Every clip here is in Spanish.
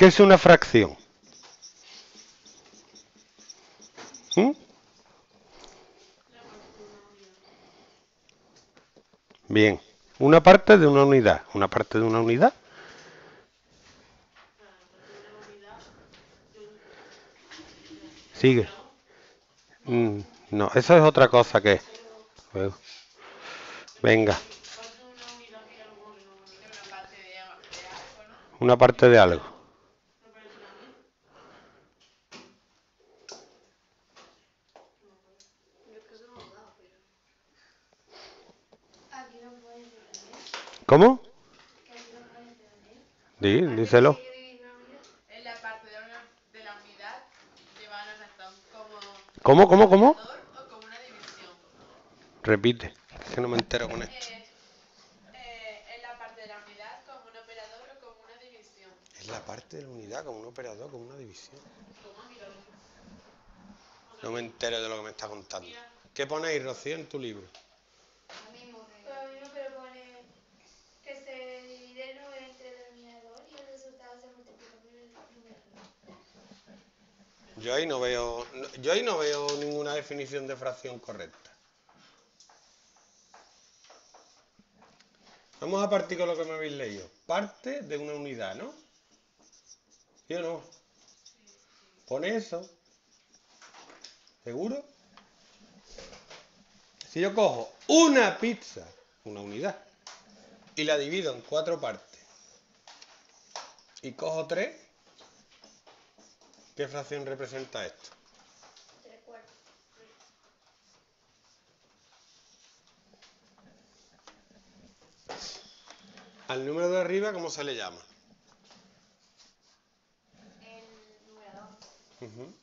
¿Qué es una fracción? ¿Mm? Bien, una parte de una unidad. Una parte de una unidad. Sigue. Mm, no, eso es otra cosa que... Venga. Una parte de algo. ¿Cómo? Di, díselo. En la parte de, una, de la unidad lleva una razón como ¿Cómo, cómo, cómo? Repite, es que no me entero con esto. En la parte de la unidad como un operador o como una división. Es la parte de la unidad, como un operador, como una división. No me entero de lo que me está contando. ¿Qué ponéis, Rocío, en tu libro? Lo mismo, lo mismo, pero pone que se divide el número entre el denominador y el resultado se multiplica por el numerador. Yo ahí no veo, yo ahí no veo ninguna definición de fracción correcta. Vamos a partir con lo que me habéis leído. Parte de una unidad, ¿no? ¿Sí o no? Pone eso. ¿Seguro? Si yo cojo una pizza, una unidad, y la divido en cuatro partes, y cojo tres, ¿qué fracción representa esto? Tres cuartos. Al número de arriba, ¿cómo se le llama? El numerador. Ujú.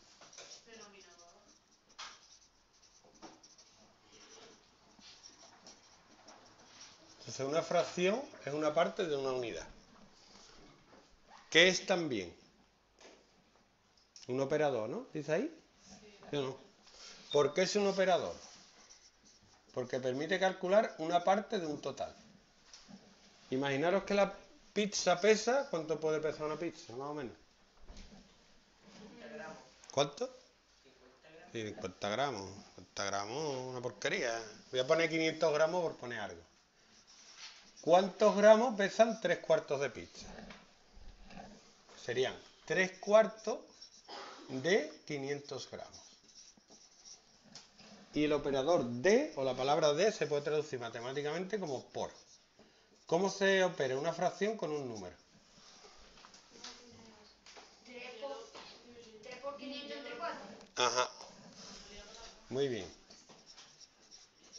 Entonces, una fracción es una parte de una unidad. ¿Qué es también? Un operador, ¿no? ¿Dice ahí? ¿Sí o no? ¿Por qué es un operador? Porque permite calcular una parte de un total. Imaginaros que la pizza pesa, ¿cuánto puede pesar una pizza? Más o menos. ¿Cuánto? 50 gramos. 50 gramos, una porquería. Voy a poner 500 gramos por poner algo. ¿Cuántos gramos pesan 3 cuartos de pizza? Serían 3 cuartos de 500 gramos. Y el operador de, o la palabra de, se puede traducir matemáticamente como por. ¿Cómo se opera una fracción con un número? 3 por, 3 por 500 entre 4. Ajá. Muy bien.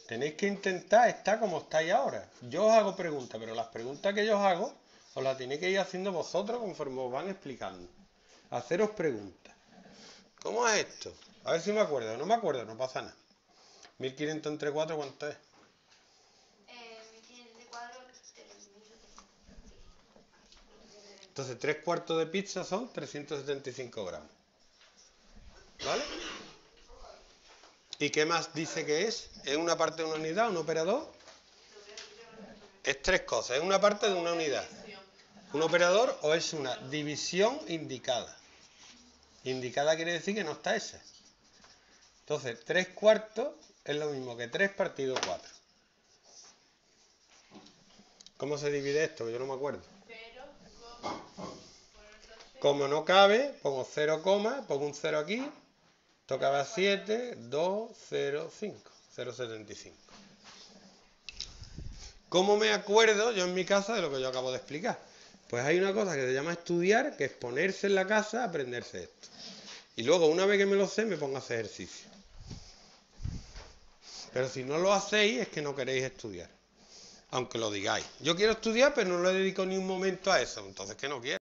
Tenéis que intentar estar como estáis ahora. Yo os hago preguntas, pero las preguntas que yo os hago os las tenéis que ir haciendo vosotros conforme os van explicando. Haceros preguntas. ¿Cómo es esto? A ver si me acuerdo. No me acuerdo, no pasa nada. 1500 entre 4, ¿cuánto es? Eh, 1500 entre 4, 3700. Entonces, 3 cuartos de pizza son 375 gramos. ¿Vale? ¿Y qué más dice que es? ¿Es una parte de una unidad, un operador? Es tres cosas. ¿Es una parte de una unidad? ¿Un operador o es una división indicada? Indicada quiere decir que no está esa. Entonces, 3 cuartos es lo mismo que 3 partido 4. ¿Cómo se divide esto? Yo no me acuerdo. Como no cabe, pongo 0, coma, pongo un 0 aquí, tocaba 7, 2, 0, 5, 0,75. ¿Cómo me acuerdo yo en mi casa de lo que yo acabo de explicar? Pues hay una cosa que se llama estudiar, que es ponerse en la casa a aprenderse esto. Y luego, una vez que me lo sé, me pongo a hacer ejercicio. Pero si no lo hacéis, es que no queréis estudiar. Aunque lo digáis. Yo quiero estudiar, pero no le dedico ni un momento a eso. Entonces, que no quiero.